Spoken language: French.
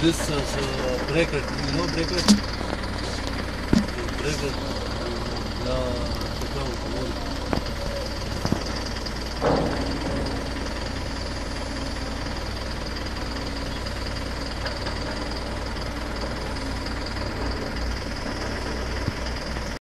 this is uh, breaker. You know breaker? Breaker.